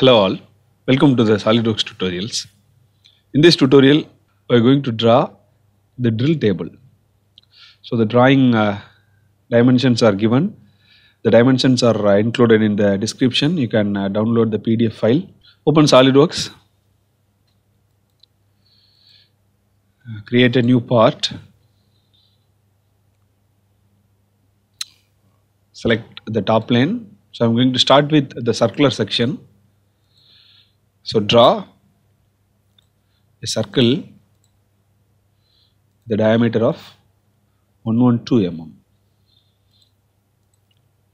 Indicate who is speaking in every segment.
Speaker 1: Hello all, welcome to the SolidWorks tutorials. In this tutorial, we are going to draw the drill table. So the drawing uh, dimensions are given. The dimensions are uh, included in the description. You can uh, download the PDF file. Open SolidWorks. Uh, Create a new part. Select the top plane. So I'm going to start with the circular section. So draw a circle the diameter of 112 mm.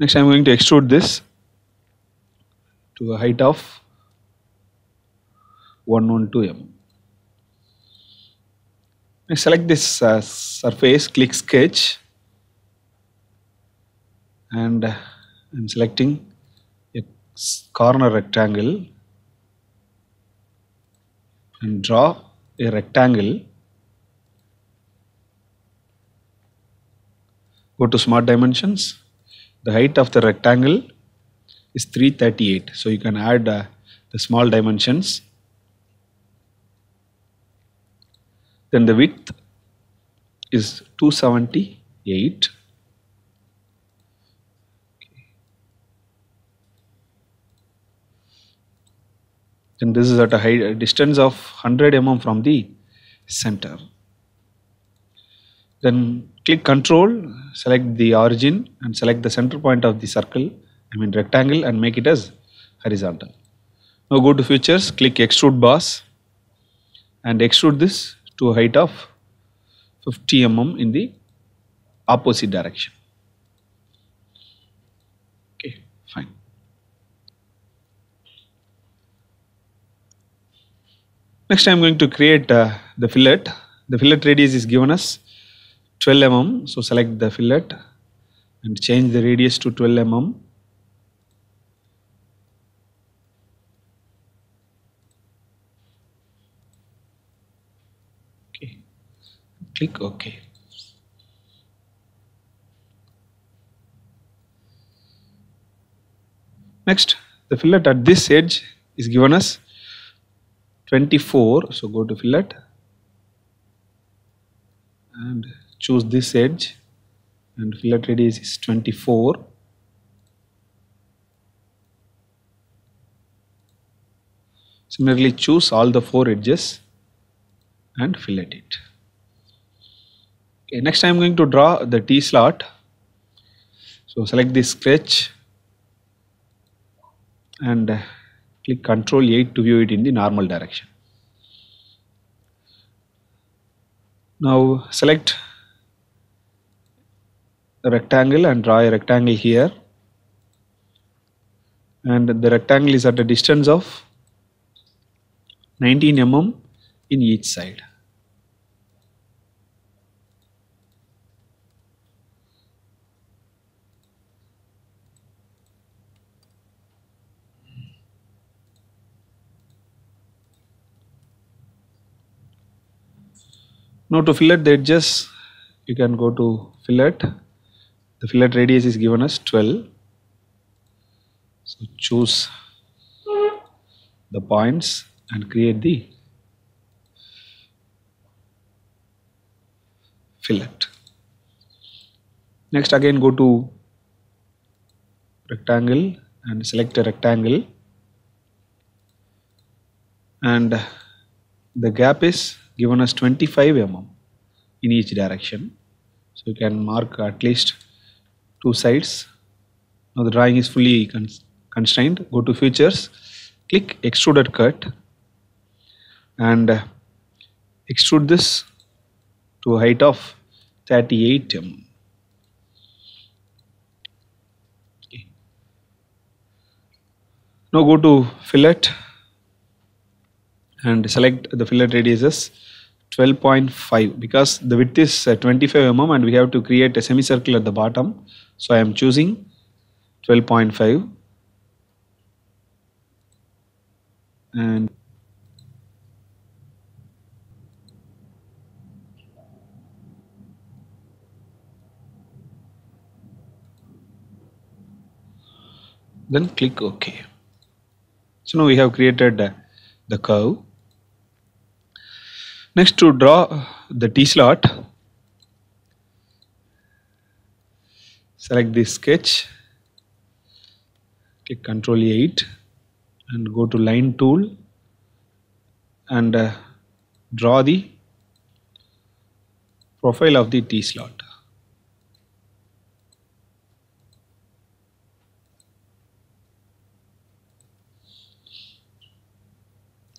Speaker 1: Next I am going to extrude this to a height of 112 mm. Next select this uh, surface, click sketch and I am selecting a corner rectangle and draw a rectangle. Go to smart dimensions. The height of the rectangle is 338. So you can add uh, the small dimensions. Then the width is 278. Then this is at a high distance of 100 mm from the center. Then click control, select the origin and select the center point of the circle, I mean rectangle and make it as horizontal. Now go to features, click extrude boss and extrude this to a height of 50 mm in the opposite direction. Okay, fine. Next I am going to create uh, the fillet. The fillet radius is given as 12 mm. So select the fillet and change the radius to 12 mm. Okay. Click OK. Next, the fillet at this edge is given as 24 so go to fillet and choose this edge. And fillet radius is 24 similarly choose all the four edges and fillet it. Okay next i'm going to draw the t slot. So select this sketch. And click Ctrl 8 to view it in the normal direction. Now select the rectangle and draw a rectangle here and the rectangle is at a distance of 19 mm in each side. Now to fillet the edges, you can go to fillet. The fillet radius is given as 12. So choose the points and create the fillet. Next again go to rectangle and select a rectangle and the gap is given as 25 mm in each direction. So you can mark at least two sides. Now the drawing is fully cons- constrained. Go to features, click extruded cut and uh, extrude this to a height of 38 mm. Now go to fillet and select the fillet radius as 12.5 because the width is uh, 25 mm and we have to create a semicircle at the bottom so I am choosing 12.5 and then click OK. So now we have created uh, the curve. Next to draw the T-slot, select this sketch, click Ctrl 8 and go to line tool and uh, draw the profile of the T-slot.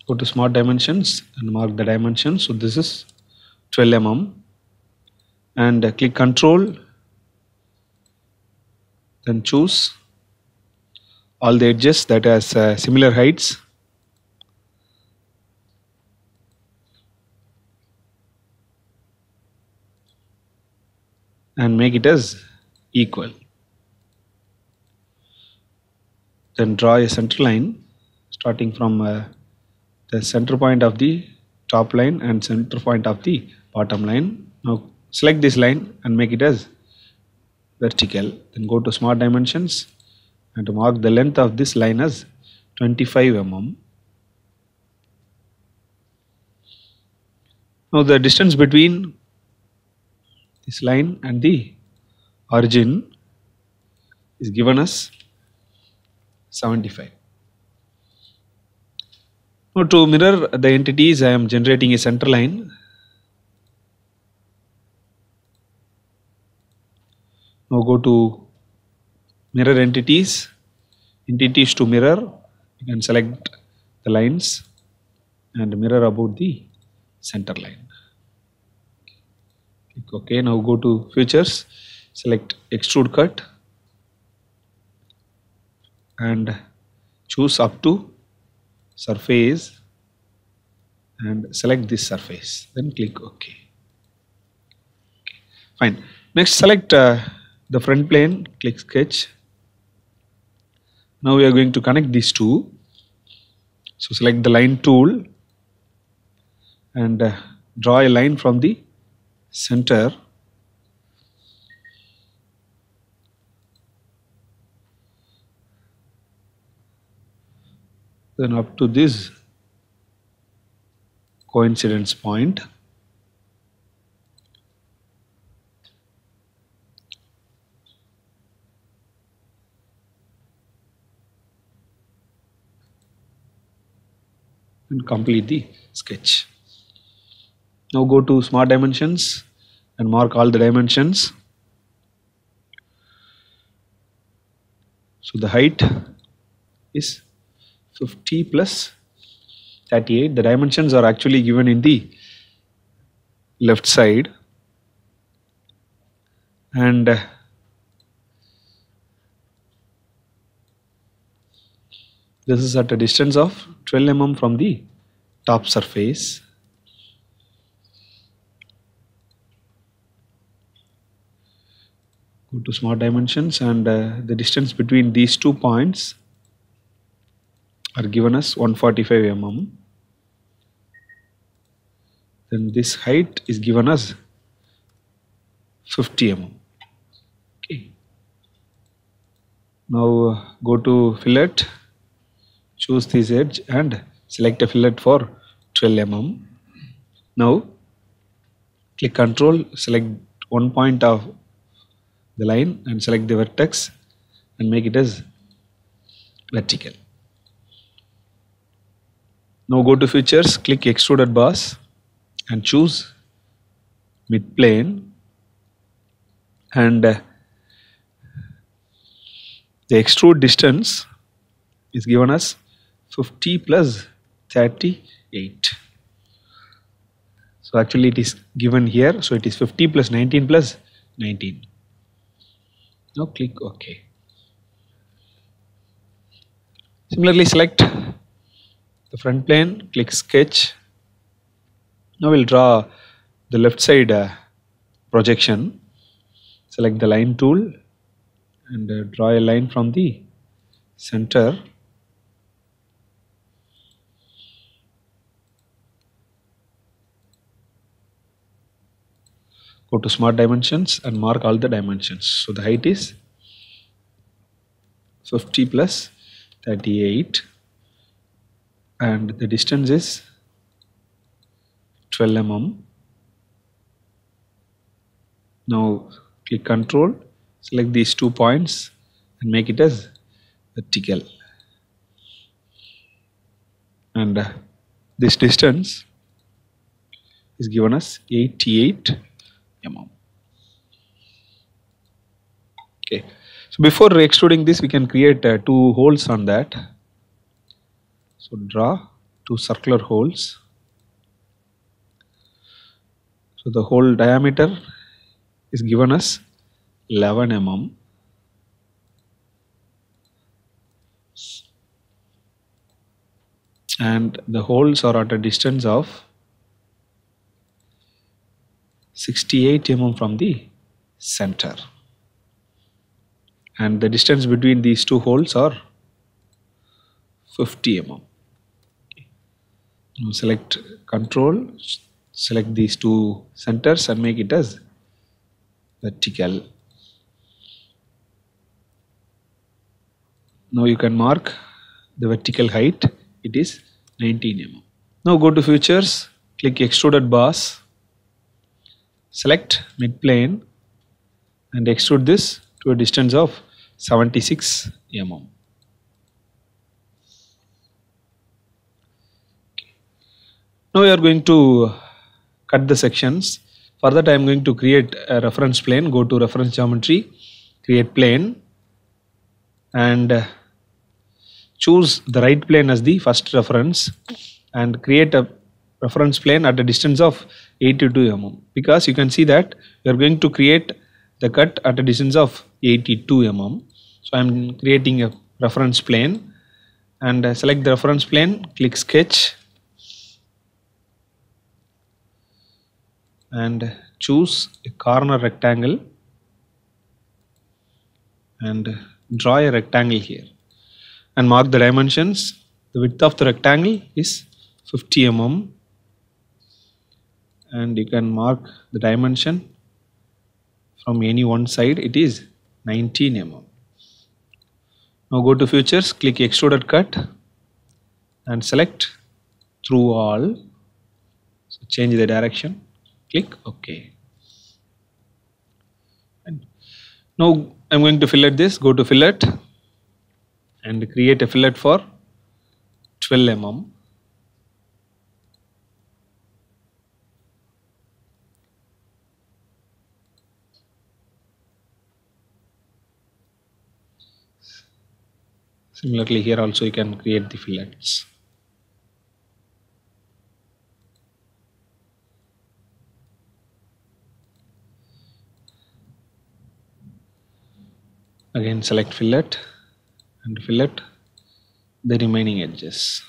Speaker 1: Go to smart dimensions and mark the dimension So this is 12 mm. And uh, click control. Then choose all the edges that has uh, similar heights. And make it as equal. Then draw a center line starting from uh, the center point of the top line and center point of the bottom line. Now select this line and make it as vertical. Then go to smart dimensions and mark the length of this line as 25 mm. Now the distance between this line and the origin is given as 75. Now to mirror the entities I am generating a center line. Now go to mirror entities, entities to mirror, you can select the lines and mirror about the center line. Click OK. Now go to features, select extrude cut and choose up to surface and select this surface. Then click OK. Fine. Next select uh, the front plane, click sketch. Now we are going to connect these two. So select the line tool and uh, draw a line from the center then up to this coincidence point and complete the sketch. Now go to smart dimensions and mark all the dimensions. So the height is 50 plus 38. The dimensions are actually given in the left side and uh, this is at a distance of 12 mm from the top surface go to smart dimensions and uh, the distance between these two points are given as 145 mm then this height is given as 50 mm okay. Now uh, go to fillet. Choose this edge and select a fillet for 12 mm now click control select one point of the line and select the vertex and make it as vertical. Now go to features, click extruded boss and choose mid plane and uh, the extrude distance is given as 50 plus 38 so actually it is given here so it is 50 plus 19 plus 19 now click OK. Similarly select the front plane, click sketch. Now we'll draw the left side uh, projection. Select the line tool and uh, draw a line from the center go to smart dimensions and mark all the dimensions so the height is 50 plus 38 and the distance is 12 mm now click control select these two points and make it as vertical. And uh, this distance is given as 88 mm okay. So before extruding this we can create uh, two holes on that so draw two circular holes. So the hole diameter is given as 11 mm. And the holes are at a distance of 68 mm from the center. And the distance between these two holes are 50 mm. Now select control, select these two centers and make it as vertical. Now you can mark the vertical height, it is 19 mm. Now go to features, click extruded boss, select mid plane and extrude this to a distance of 76 mm. Now we are going to cut the sections. For that I am going to create a reference plane. Go to reference geometry, create plane and uh, choose the right plane as the first reference and create a reference plane at a distance of 82 mm because you can see that we are going to create the cut at a distance of 82 mm. So I am creating a reference plane and uh, select the reference plane, click sketch and choose a corner rectangle. And draw a rectangle here. And mark the dimensions. The width of the rectangle is 50 mm. And you can mark the dimension from any one side. It is 19 mm. Now go to features, click extruded cut. And select through all. So change the direction, click OK. And now I'm going to fillet this, go to fillet and create a fillet for 12 mm. Similarly here also you can create the fillets. Again select fillet and fillet the remaining edges.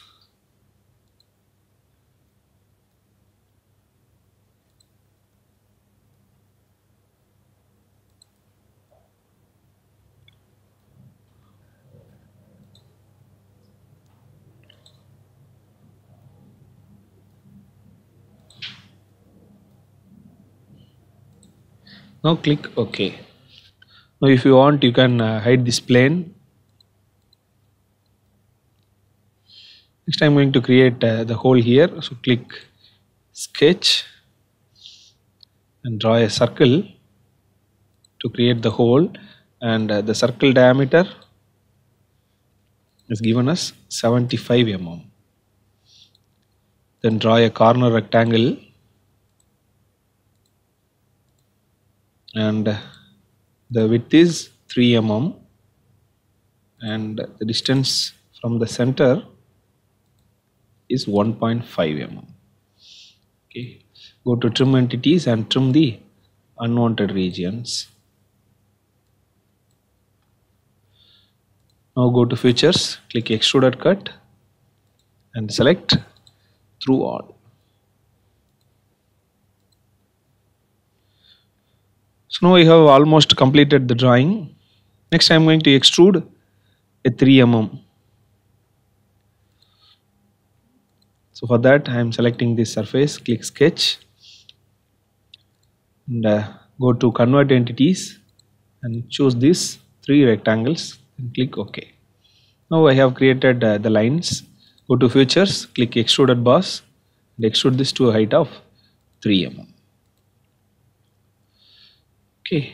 Speaker 1: now click ok now if you want you can uh, hide this plane. Next I'm going to create uh, the hole here. So click sketch and draw a circle to create the hole. And uh, the circle diameter is given as 75 mm. Then draw a corner rectangle. And the width is 3 mm and the distance from the center is 1.5 mm. Okay. Go to trim entities and trim the unwanted regions. Now go to features click extruded cut and select through all So now I have almost completed the drawing. Next I am going to extrude a 3 mm. So for that I am selecting this surface, click sketch and uh, go to convert entities and choose these three rectangles and click OK. Now I have created uh, the lines Go to features, click extruded boss and extrude this to a height of 3 mm. Okay,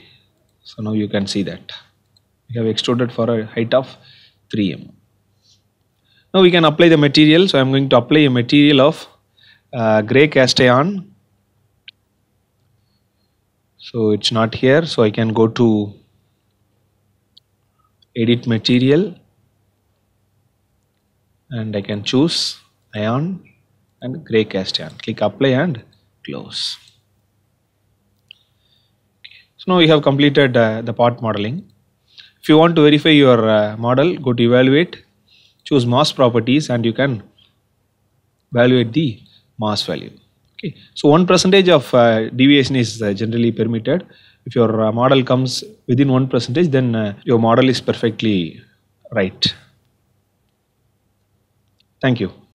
Speaker 1: so now you can see that we have extruded for a height of 3 mm. Now we can apply the material. So I am going to apply a material of uh, gray cast iron. So it's not here. So I can go to edit material and I can choose iron and gray cast iron. Click apply and close. So now we have completed uh, the part modeling. If you want to verify your uh, model, go to evaluate, choose mass properties and you can evaluate the mass value. Okay. So one percentage of uh, deviation is uh, generally permitted. If your uh, model comes within one percentage, then uh, your model is perfectly right. Thank you.